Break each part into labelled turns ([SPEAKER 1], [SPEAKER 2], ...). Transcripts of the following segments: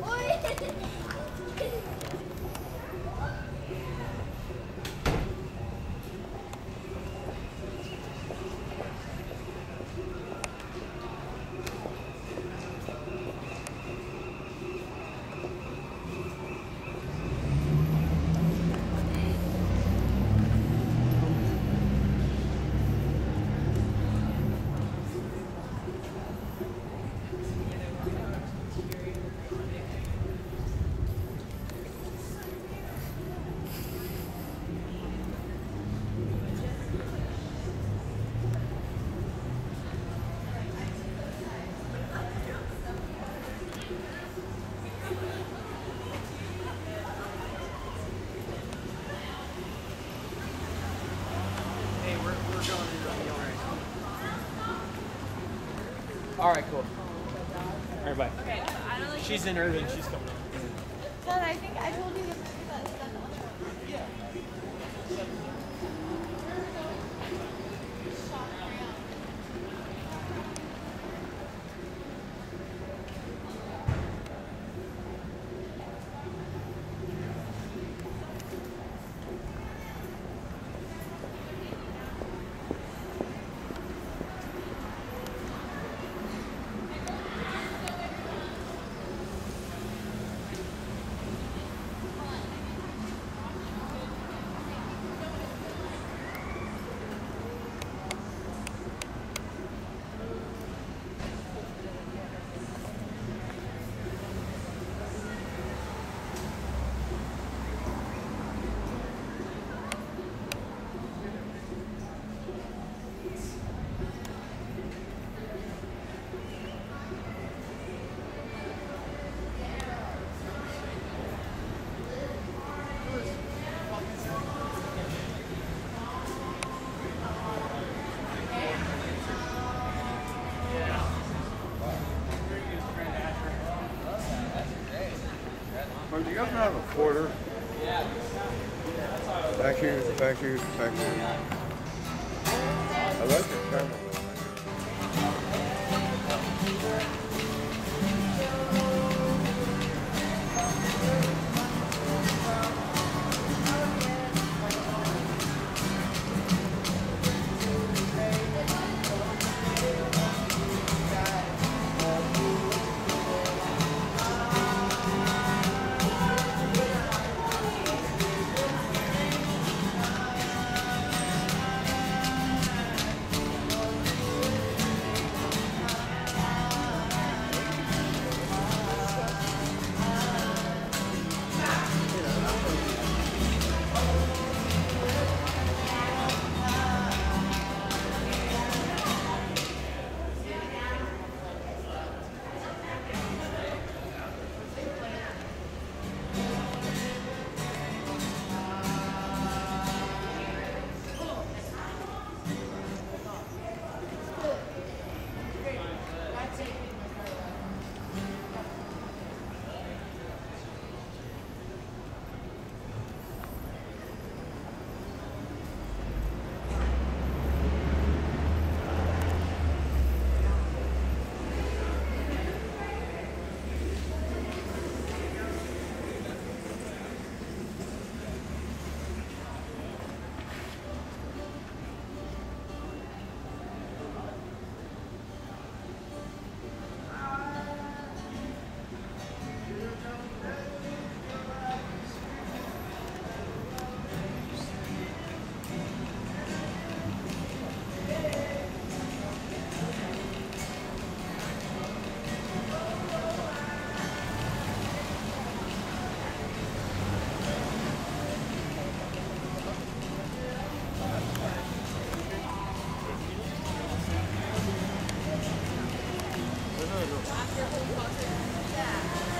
[SPEAKER 1] Oi! All right, cool. All right, bye.
[SPEAKER 2] Okay, so I don't like.
[SPEAKER 1] She's in Irving. She's coming.
[SPEAKER 2] Dad, I think I told you to
[SPEAKER 3] Do you guys have a quarter? Thank you, thank you, thank you. I like your camera.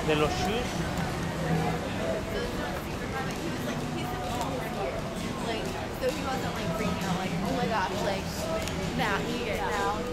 [SPEAKER 1] De los shoes.
[SPEAKER 2] So he wasn't like freaking out, like, oh my gosh, like, get now.